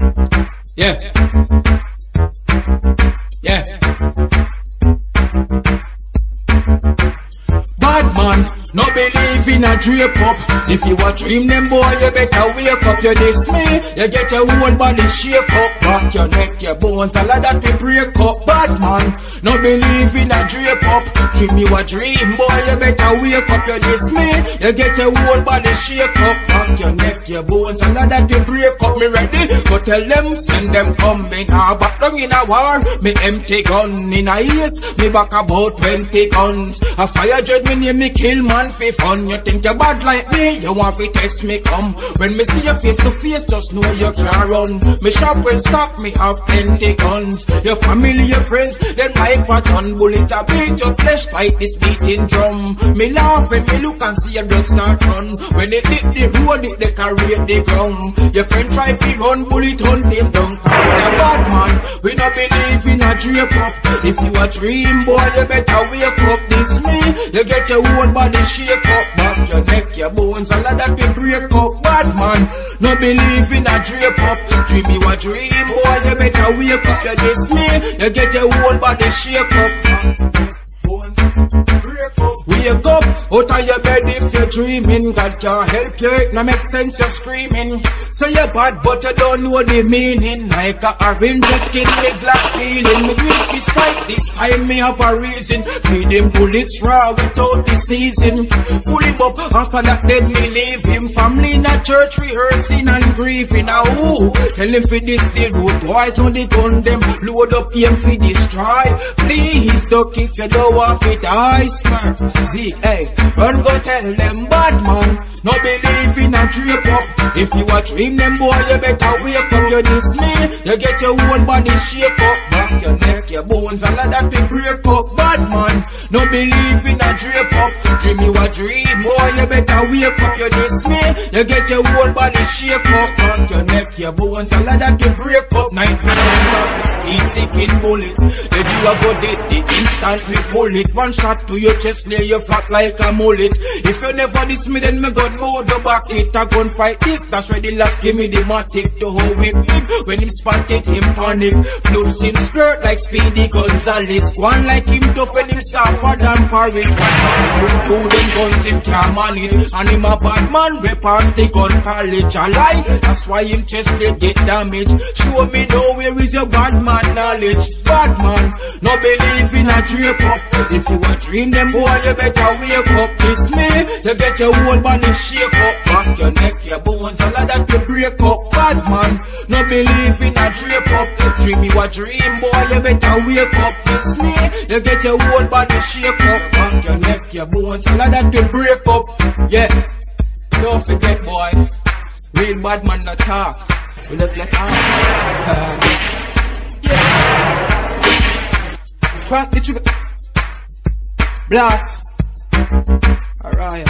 Yeah. Yeah. Bad man, no believe in a drape up. If you a dream them boy, you better wake up. You diss me, you get your whole body shake up. Back your neck, your bones, all of that we break up. Bad man, no believe in a drape up. Dream you a dream boy, you better wake up. You diss me, you get your whole body shake up. Back your neck, your bones, all of that we break up. Me ready, go tell them, send them coming. Ah, back down in a war, me empty gun in a ears. Me back about 20 guns. A fire dread me name me kill man fi fun. You think you bad like me? You want fi test me come? When me see you face to face, just know you can't run. Me sharp when stop me have plenty guns. Your family, your friends, them life a ton. Bullet a beat your flesh fight this beating drum. Me laugh when me look and see your blood start run. When it hit the road, it they carry the ground. Your friend try fi run, bullet hunt him down. Believe in a drape up. If you a dream boy, you better wake up. This me, you get your whole body shake up. Back your neck, your bones, all of that will break up. Bad man, no believe in a drape up. Dream you a dream boy, you better wake up. You this me, you get your whole body shake up. Wake up out of your bed if you're dreaming. God can't help you, it no make sense you're screaming. So you're bad, but you don't know the meaning. Like a orange skin with black feeling. Me drink this fight, this time me have a reason. Feed him bullets raw without the season. Pull him up, after that then me leave him. Family in a church rehearsing and grieving. Now who? Tell him for this the road. Boys know the gun them. Load up him for destroy. Please duck if you don't want it. I smart. Zeke, hey, run go tell them bad man. No believe in a drape up. If you a them boy, you better wake up. You diss me, you get your whole body shake up. Your neck, your bones, all of that will break up. Bad man, no believe in a drape up. Dream you a dream boy, you better wake up. You diss me, you get your whole body shake up. Back your neck, your bones, all of that will break up. Night vision, darkness, speed seeking bullets. They do a go dead the instant we pull it. One shot to your chest, lay you flat like a mullet. If you never diss me, then me gun move the back it. A gun fight this, that's why the last give me the matic hold with him. When him spot it, him panic. Floats him skirt like Speedy Gonzales. One like him tough when him suffer than porridge. One two them guns him can't manage. And him a bad man, we the gun college. A lie, that's why him chest plate get damaged. Show me now where is your bad man knowledge. Bad man, no believe in a drape up. If you a dream them boy, you better wake up. Kiss me, you get your whole body shake up. Back your neck, your bones, all of that will break up. Bad man, no believe in a drape up. Dream you a dream boy, you better wake up. Kiss me, you get your whole body shake up. Back your neck, your bones, all of that will break up. Yeah, don't forget boy, real bad man not talk. We just let out. yeah. Crack the trigger. Blast. Alright.